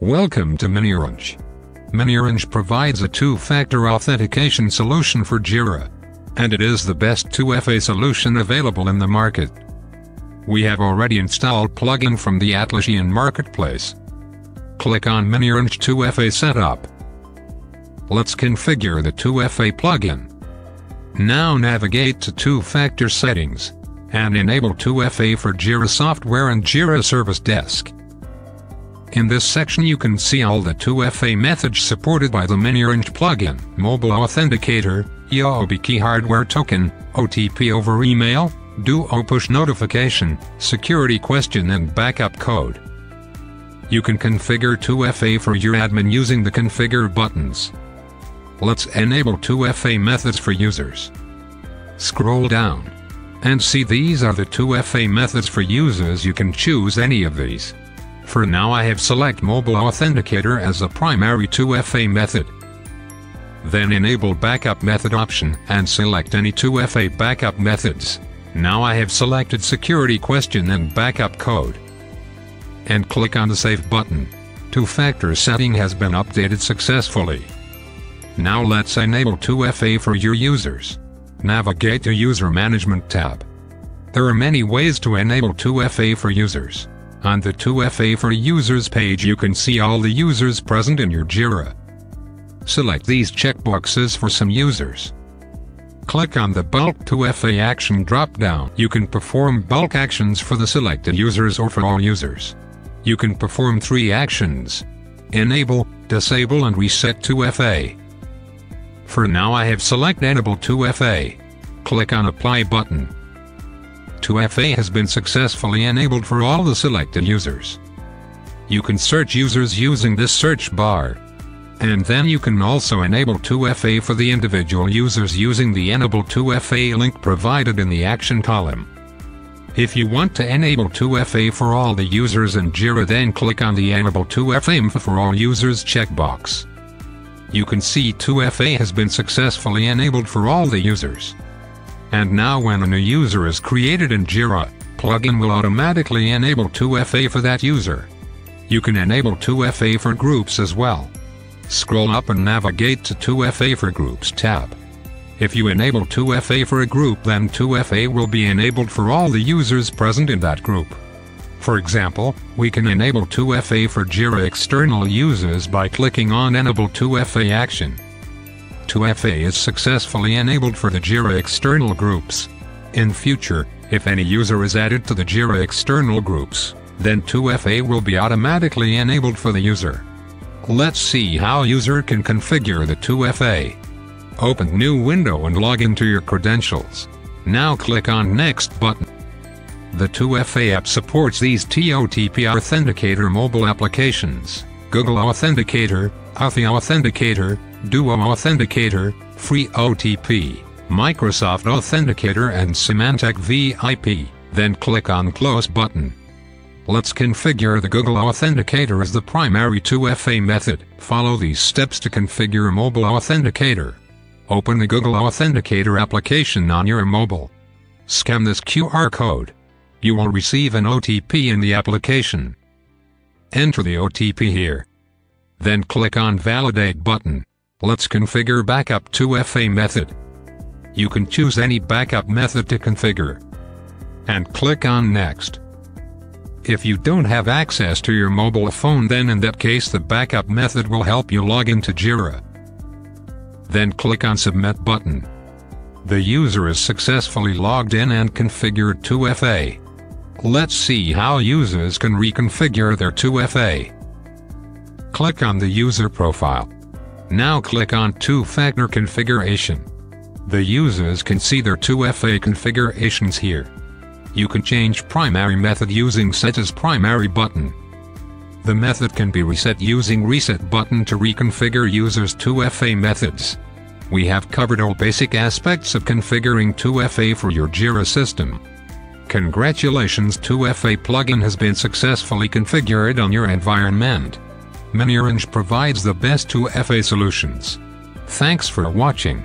Welcome to MiniOrange. MiniOrange provides a two-factor authentication solution for Jira. And it is the best 2FA solution available in the market. We have already installed plugin from the Atlassian Marketplace. Click on MiniOrange 2FA Setup. Let's configure the 2FA plugin. Now navigate to two-factor settings and enable 2FA for Jira Software and Jira Service Desk. In this section you can see all the 2FA methods supported by the MiniOrange plugin, Mobile Authenticator, YubiKey Hardware Token, OTP over email, Duo Push Notification, Security Question and Backup Code. You can configure 2FA for your admin using the Configure buttons. Let's enable 2FA methods for users. Scroll down. And see these are the 2FA methods for users you can choose any of these. For now I have select Mobile Authenticator as a primary 2FA method. Then enable Backup Method option and select any 2FA backup methods. Now I have selected Security Question and Backup Code. And click on the Save button. Two-factor setting has been updated successfully. Now let's enable 2FA for your users. Navigate to User Management tab. There are many ways to enable 2FA for users. On the 2FA for Users page you can see all the users present in your Jira. Select these checkboxes for some users. Click on the Bulk 2FA Action drop-down. You can perform bulk actions for the selected users or for all users. You can perform three actions. Enable, disable and reset 2FA. For now I have select Enable 2FA. Click on Apply button. 2FA has been successfully enabled for all the selected users. You can search users using this search bar. And then you can also enable 2FA for the individual users using the Enable 2FA link provided in the action column. If you want to enable 2FA for all the users in Jira then click on the Enable 2FA for all users checkbox. You can see 2FA has been successfully enabled for all the users. And now when a new user is created in Jira, plugin will automatically enable 2FA for that user. You can enable 2FA for groups as well. Scroll up and navigate to 2FA for Groups tab. If you enable 2FA for a group then 2FA will be enabled for all the users present in that group. For example, we can enable 2FA for Jira external users by clicking on Enable 2FA action. 2FA is successfully enabled for the Jira external groups. In future, if any user is added to the Jira external groups, then 2FA will be automatically enabled for the user. Let's see how user can configure the 2FA. Open new window and log into your credentials. Now click on Next button. The 2FA app supports these TOTP Authenticator mobile applications, Google Authenticator, Authy Authenticator, Duo Authenticator, Free OTP, Microsoft Authenticator and Symantec VIP, then click on Close button. Let's configure the Google Authenticator as the primary 2FA method. Follow these steps to configure a Mobile Authenticator. Open the Google Authenticator application on your mobile. Scan this QR code. You will receive an OTP in the application. Enter the OTP here. Then click on Validate button. Let's configure Backup 2FA method. You can choose any backup method to configure. And click on Next. If you don't have access to your mobile phone then in that case the backup method will help you log into Jira. Then click on Submit button. The user is successfully logged in and configured 2FA. Let's see how users can reconfigure their 2FA. Click on the user profile. Now click on two-factor configuration. The users can see their 2FA configurations here. You can change primary method using set as primary button. The method can be reset using reset button to reconfigure users 2FA methods. We have covered all basic aspects of configuring 2FA for your Jira system. Congratulations 2FA plugin has been successfully configured on your environment. MiniOrange provides the best 2FA solutions. Thanks for watching.